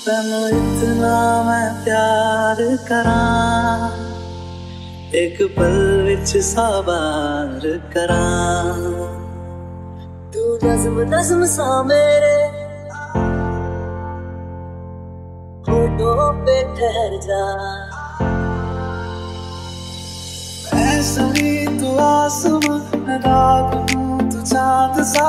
तेनू इतना मैं प्यार करा, एक पल विच साबार करा। तू नजम नजम सा मेरे। होठों पे ठहर जा। तो मैं सही तू आसमां राग हूँ, तू चाँद सा।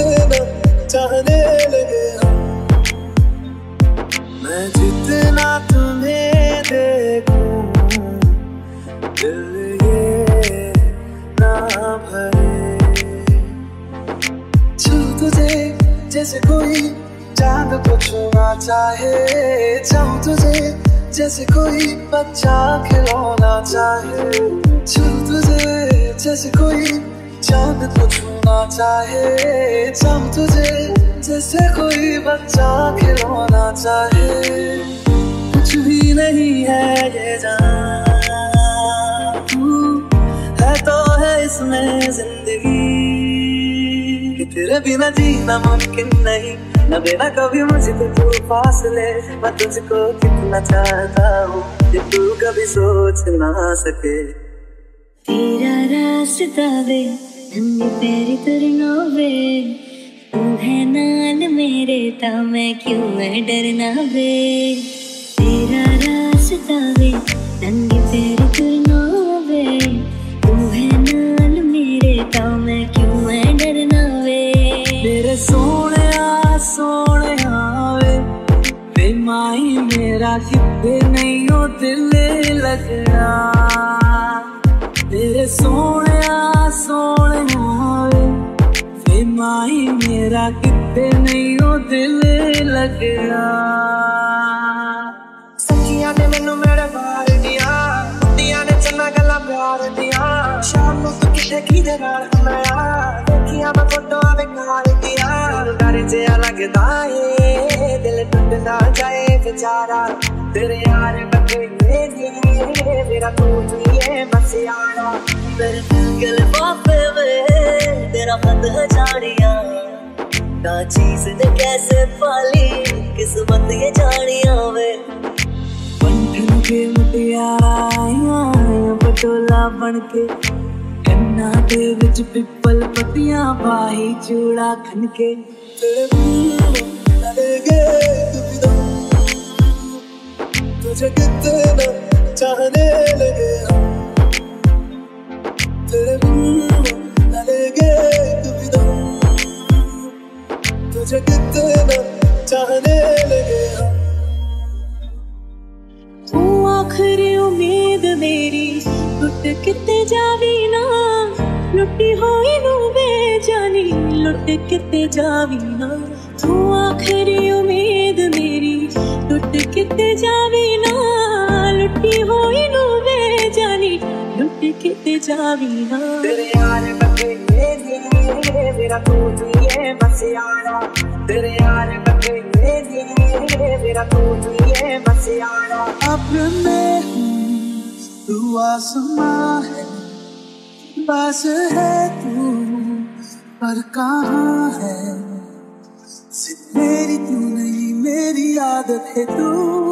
जैसे कोई चाँद को छूना चाहे। चाहूँ तुझे जैसे कोई बच्चा खिलौना चाहे। छू तुझे जैसे कोई चाँद को छूना चाहे। चाहूँ तुझे जैसे कोई बच्चा खिलौना चाहे। कुछ भी नहीं है ये जान। है तो है इसमें ज़िंदगी। तेरे बिना जीना मुमकिन नहीं। न देना कभी मुझे तो तू फासले मैं तुझको कितना चाहता हूँ कि तू कभी सोच ना सके। तेरा रास्ता वे नंगे पैरी तुरना वे। तू है नाल मेरे ता मैं क्यों मैं डरना वे? तेरा रास्ता वे मेरा कितने नहीं हो दिल लगना तेरे सोने सोने वे माई मेरा कितने नहीं हो दिल लगना ਸੱਚੀਆਂ ਨੇ ਮੈਨੂੰ ਮੇਰੇ ਬਾਰ ਦੀਆਂ ਕੁੱਤੀਆਂ ਨੇ ਚੰਨਾ ਗੱਲਾਂ ਪਿਆਰ ਦੀਆਂ ਸ਼ਾਮ ਨੂੰ ਤੂੰ ਕਿਤੇ ਕਿਹਦੇ ਨਾਲ ਹੁੰਨਾ ਦੇਖੀਆਂ ਮੈਂ ਫੋਟੋਆਂ ਬੇਕਾਰ ਦੀਆਂ ਡਰ ਜਿਹਾ ਲੱਗਦਾ ਏ ਦਿਲ ਟੁੱਟ ਨਾ ਜਾਏ ਵਿਚਾਰਾ ਤੇਰੇ ਯਾਰ ਬੱਕੇ ਨੇ ਮੇਰਾ ਤੂੰ ਹੀ ਏ ਬਸ ਯਾਰਾ मेरे दिल के लिफाफे में तेरा खत है जानिया ना चीज ने कैसे पाली किस्मत ये जानिया वे पंठन के मुटियारा पटोला बन के कन्ना दे विच पिपल पतियां बाही चूड़ा खनके तुझे कितना चाहने लगे हम। तेरे कभी दम। चाहने लगे हम। तू आखिरी उम्मीद मेरी, लुट किते जावी ना। लुटी होई नू बेजानी, लुट किते जावी ना। तू आखिरी उम्मीद मेरी, लुट किते जावी होई नू बेजानी लुट किते जावी ना। तेरे यार बके ने मेरा तू ही बस यारा। तेरे यार बके ने मेरा तू ही बस यारा। अपने तू आसमां है बस है तू पर कहाँ है? सिर्फ़ मेरी तू नहीं मेरी आदत है तू।